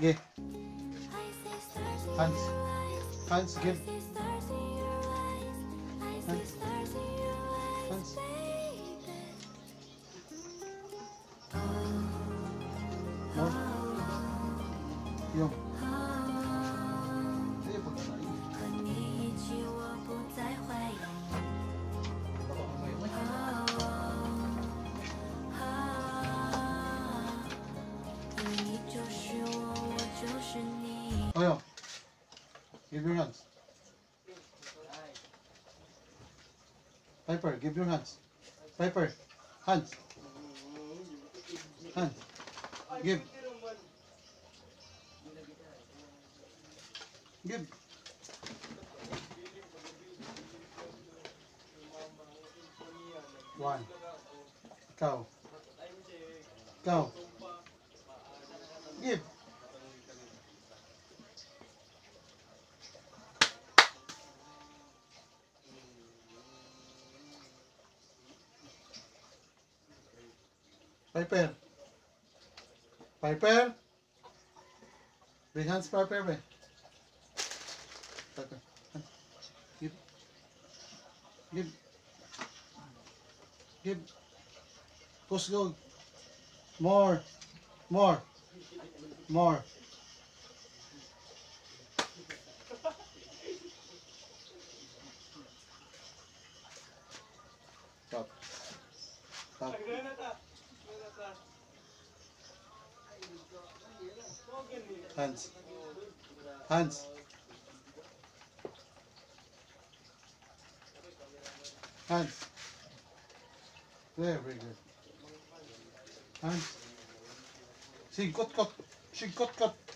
Give. Hands. Hands, give. Hands. Hands. More. Yung. Hindi, pag nakain. 和 Ojo, give your hands. Pipper, give your hands. Pipper, hands. Hands. Give. Give. One. Go. Go. Give. Piper. Piper. Big hands, Piper. Be. Piper. Give. Give. Give. Push go. More. More. More. Stop. Stop. Hands. Hands. Hands. Very good. Hands. Sig, kot, kot. Sig, kot, kot.